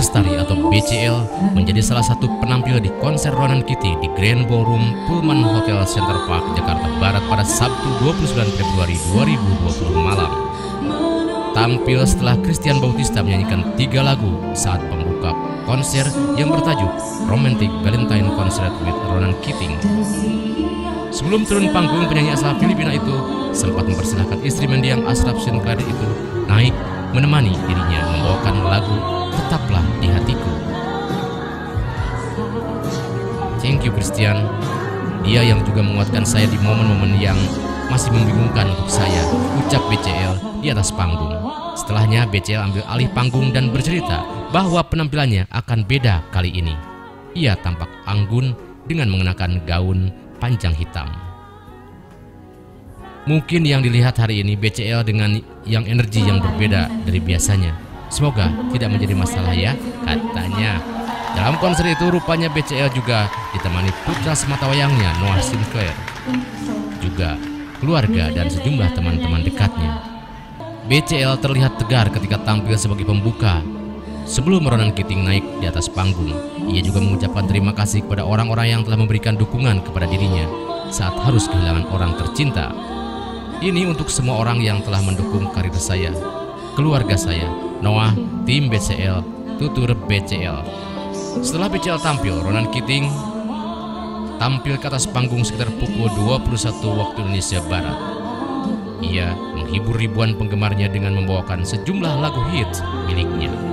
Lestari atau BCL menjadi salah satu penampil di konser Ronan Kitty di Grand Ballroom Pullman Hotel Center Park, Jakarta Barat pada Sabtu 29 Februari 2020 malam. Tampil setelah Christian Bautista menyanyikan tiga lagu saat pembuka konser yang bertajuk Romantic Valentine Concert with Ronan Keating. Sebelum turun panggung, penyanyi asal Filipina itu sempat mempersilahkan istri mendiang Ashraf Sinclair itu naik menemani dirinya membawakan lagu Tetaplah di Hatiku. Thank you Christian. Dia yang juga menguatkan saya di momen-momen yang masih membingungkan untuk saya, ucap BCL di atas panggung. Setelahnya BCL ambil alih panggung dan bercerita bahwa penampilannya akan beda kali ini. Ia tampak anggun dengan mengenakan gaun panjang hitam. Mungkin yang dilihat hari ini BCL dengan yang energi yang berbeda dari biasanya. Semoga tidak menjadi masalah ya, katanya. Dalam konser itu rupanya BCL juga ditemani putra sematawayangnya Noah Sinclair. Juga keluarga dan sejumlah teman-teman dekatnya. BCL terlihat tegar ketika tampil sebagai pembuka. Sebelum Ronan Keating naik di atas panggung, ia juga mengucapkan terima kasih kepada orang-orang yang telah memberikan dukungan kepada dirinya saat harus kehilangan orang tercinta. Ini untuk semua orang yang telah mendukung karir saya, keluarga saya, Noah, tim BCL, tutur BCL. Setelah BCL tampil, Ronan Keating tampil ke atas panggung sekitar pukul 21 waktu Indonesia Barat. Ia menghibur ribuan penggemarnya dengan membawakan sejumlah lagu hits miliknya.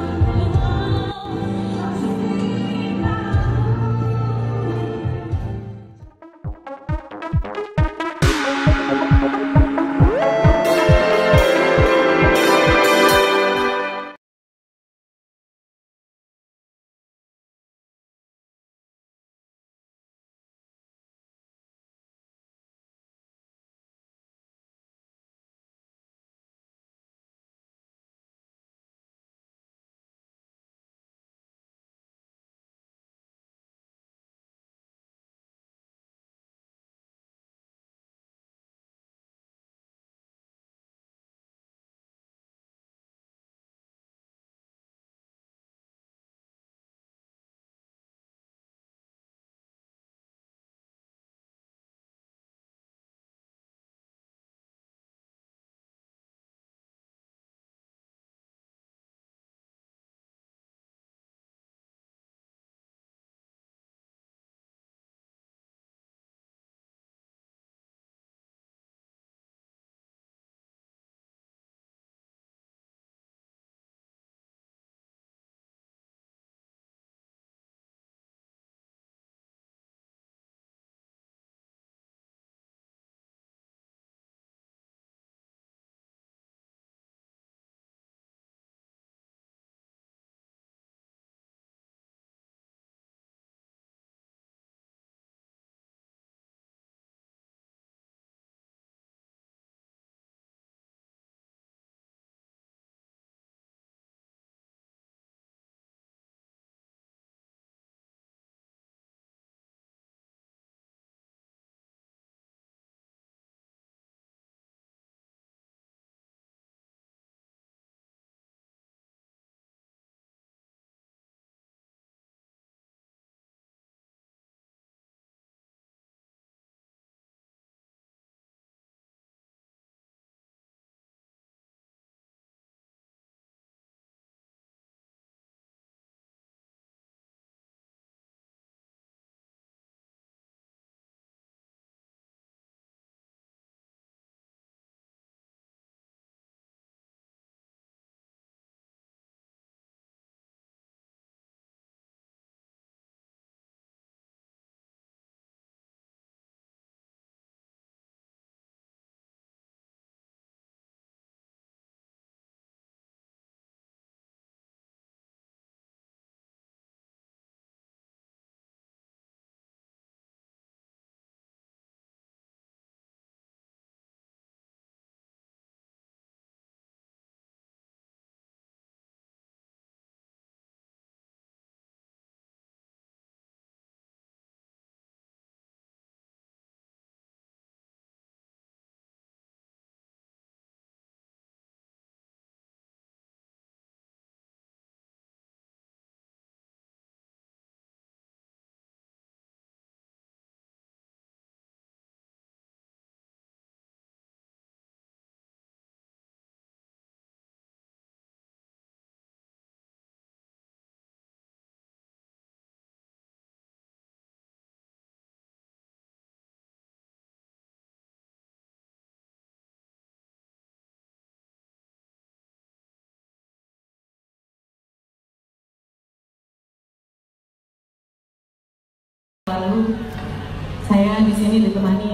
Saya di sini ditemani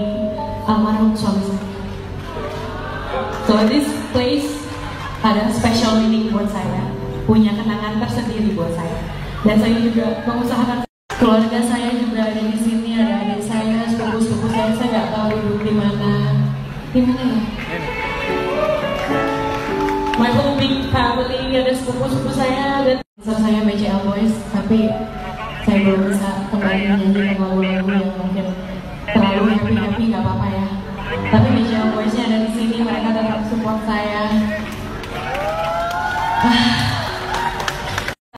almarhum suami saya. So this place ada special meaning buat saya, punya kenangan tersendiri buat saya. Dan saya juga mengusahakan keluarga saya juga ada di sini, ada adik saya, sepupu-sepupu saya, saya nggak tahu duduk di mana. Di mana ya? Hallelujah, hallelujah.